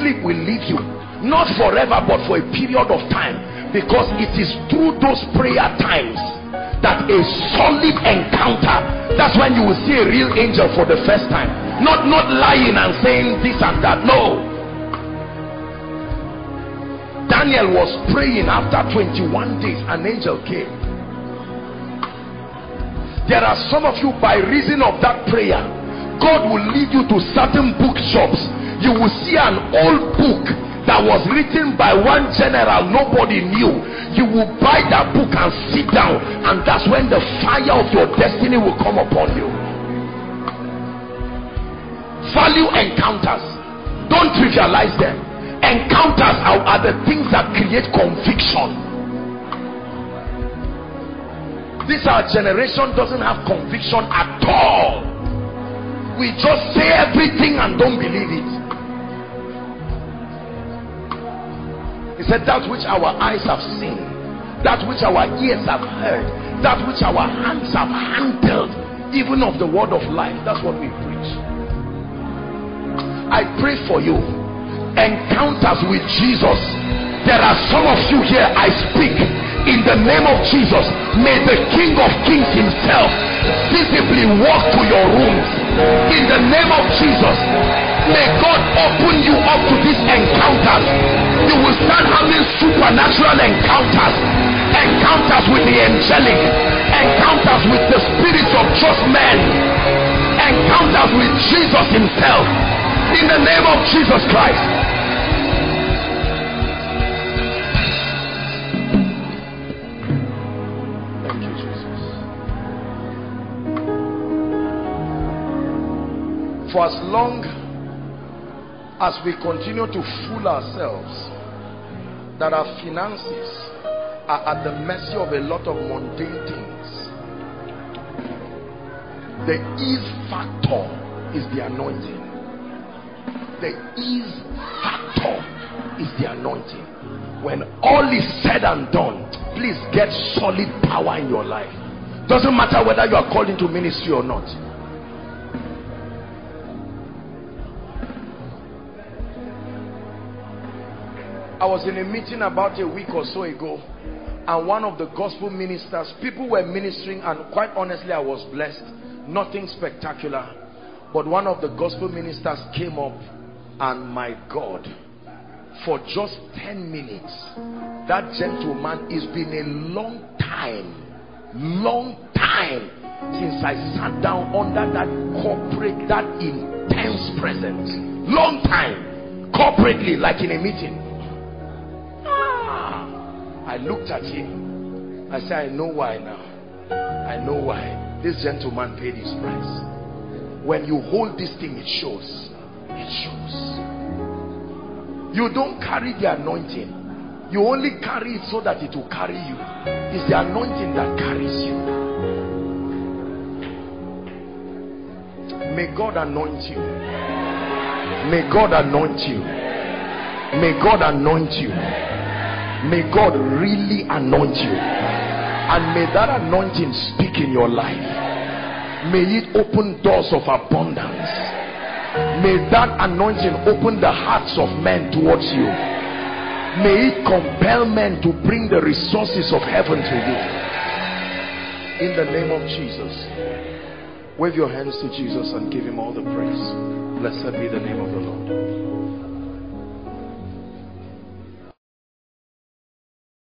sleep will leave you. Not forever but for a period of time. Because it is through those prayer times that a solid encounter that's when you will see a real angel for the first time. Not not lying and saying this and that. No. Daniel was praying after 21 days an angel came there are some of you by reason of that prayer God will lead you to certain bookshops. You will see an old book that was written by one general nobody knew. You will buy that book and sit down and that's when the fire of your destiny will come upon you. Value encounters. Don't trivialize them. Encounters are, are the things that create conviction this our generation doesn't have conviction at all we just say everything and don't believe it He said, That which our eyes have seen, that which our ears have heard, that which our hands have handled, even of the word of life. That's what we preach. I pray for you. Encounters with Jesus. There are some of you here, I speak in the name of Jesus. May the King of Kings himself visibly walk to your rooms. In the name of Jesus. May God open you up to these encounters. You will start having supernatural encounters. Encounters with the angelic. Encounters with the spirits of just men. Encounters with Jesus himself. In the name of Jesus Christ. For as long as we continue to fool ourselves that our finances are at the mercy of a lot of mundane things the ease factor is the anointing. The ease factor is the anointing. When all is said and done please get solid power in your life. Doesn't matter whether you are called into ministry or not I was in a meeting about a week or so ago and one of the gospel ministers people were ministering and quite honestly I was blessed nothing spectacular but one of the gospel ministers came up and my God for just 10 minutes that gentleman it's been a long time long time since I sat down under that corporate, that intense presence. Long time. Corporately, like in a meeting. I looked at him. I said, I know why now. I know why. This gentleman paid his price. When you hold this thing, it shows. It shows. You don't carry the anointing. You only carry it so that it will carry you. It's the anointing that carries you. May God anoint you. May God anoint you. May God anoint you. May God really anoint you. And may that anointing speak in your life. May it open doors of abundance. May that anointing open the hearts of men towards you. May it compel men to bring the resources of heaven to you. In the name of Jesus. Wave your hands to Jesus and give him all the praise. Blessed be the name of the Lord.